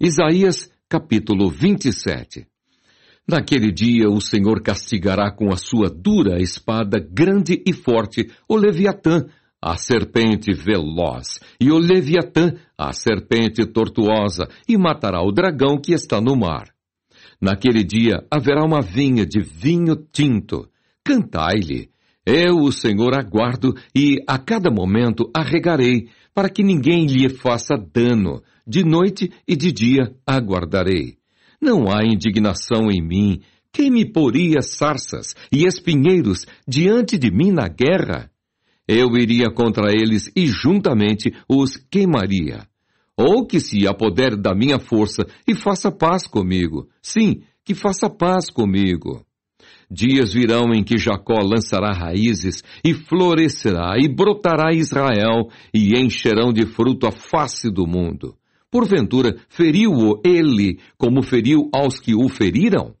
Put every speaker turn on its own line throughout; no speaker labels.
Isaías capítulo 27 Naquele dia o Senhor castigará com a sua dura espada grande e forte o Leviatã, a serpente veloz, e o Leviatã, a serpente tortuosa, e matará o dragão que está no mar. Naquele dia haverá uma vinha de vinho tinto. Cantai-lhe. Eu, o Senhor, aguardo e a cada momento arregarei, para que ninguém lhe faça dano. De noite e de dia aguardarei. Não há indignação em mim. Quem me poria sarças e espinheiros diante de mim na guerra? Eu iria contra eles e juntamente os queimaria ou que se apodere da minha força e faça paz comigo. Sim, que faça paz comigo. Dias virão em que Jacó lançará raízes e florescerá e brotará Israel e encherão de fruto a face do mundo. Porventura, feriu-o ele como feriu aos que o feriram?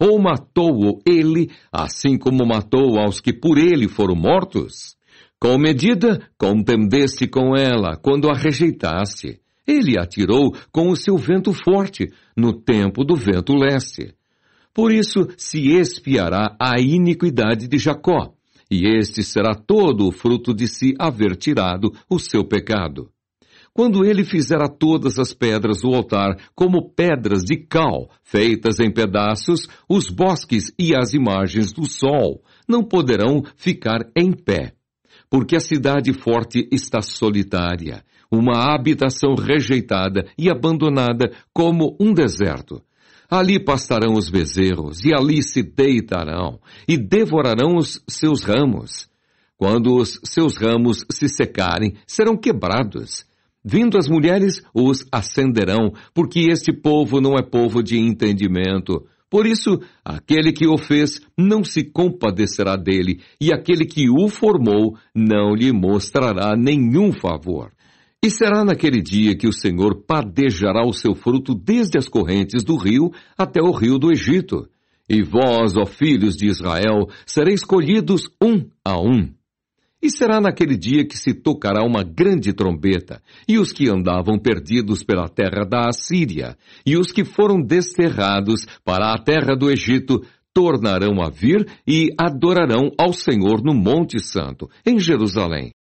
Ou matou-o ele assim como matou aos que por ele foram mortos? Com medida, contendeste com ela quando a rejeitaste. Ele atirou com o seu vento forte, no tempo do vento leste. Por isso se espiará a iniquidade de Jacó, e este será todo o fruto de se haver tirado o seu pecado. Quando ele fizer a todas as pedras do altar como pedras de cal, feitas em pedaços, os bosques e as imagens do sol não poderão ficar em pé. Porque a cidade forte está solitária, uma habitação rejeitada e abandonada como um deserto. Ali pastarão os bezerros, e ali se deitarão, e devorarão os seus ramos. Quando os seus ramos se secarem, serão quebrados. Vindo as mulheres, os acenderão, porque este povo não é povo de entendimento. Por isso, aquele que o fez não se compadecerá dele, e aquele que o formou não lhe mostrará nenhum favor. E será naquele dia que o Senhor padejará o seu fruto desde as correntes do rio até o rio do Egito. E vós, ó filhos de Israel, sereis escolhidos um a um. E será naquele dia que se tocará uma grande trombeta, e os que andavam perdidos pela terra da Assíria, e os que foram desterrados para a terra do Egito, tornarão a vir e adorarão ao Senhor no Monte Santo, em Jerusalém